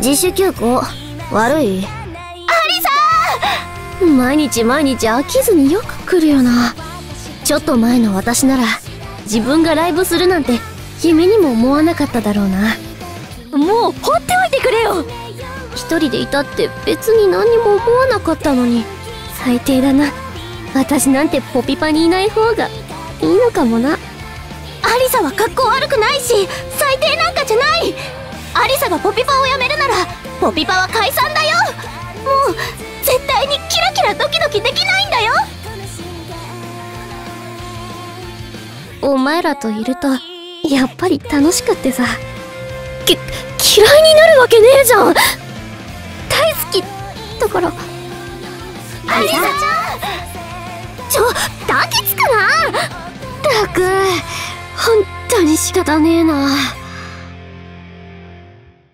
自主休校？悪い？アリサ毎日毎日飽きずによく来るよな。ちょっと前の私なら自分がライブするなんて夢にも思わなかっただろうな。もう放っておいてくれよ！一人でいたって別に何も思わなかったのに。最低だな。私なんてポピパにいない方がいいのかもな。アリサは格好悪くないし最低なんかじゃない。アリサがポピパをやめポピパは解散だよ。もう絶対にキラキラドキドキできないんだよ。お前らといるとやっぱり楽しくってさ。き嫌いになるわけねえじゃん。大好きだからアリサちゃんちょ抱きつくな。ったく本当に仕方ねえな